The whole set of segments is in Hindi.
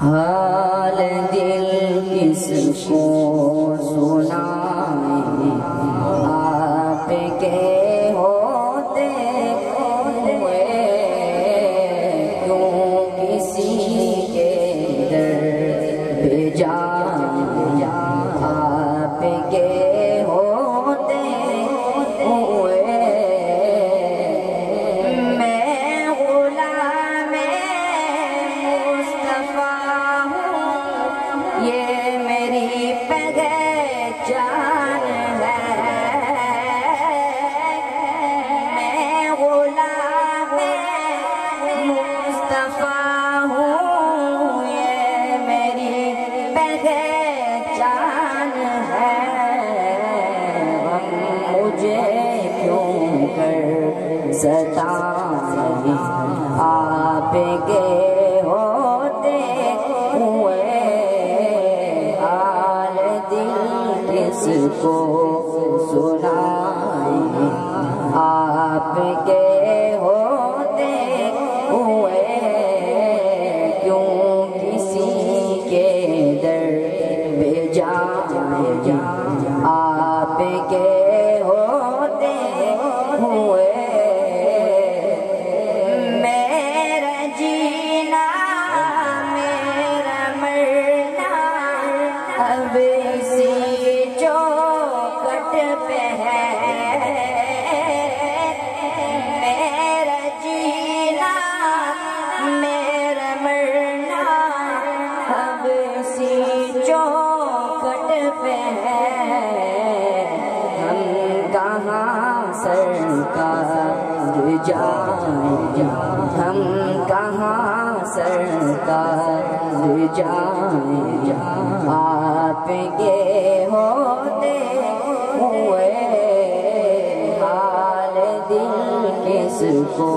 हाल दिल किसको सुनाए? आपके होते पहचान है। हम मुझे क्यों कर सताए आपके होते हुए हाल दिल किसको पे जाए सरकार जाए हम कहाँ सरकार जाए आपके होते हुए हाल दिल किसको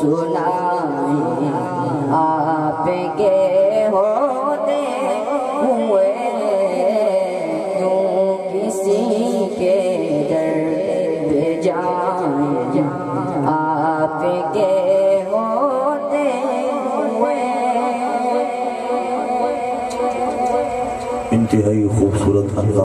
सुनाए आपके हो जाए आपके होते हुए। इंतहाई खूबसूरत अल्लाह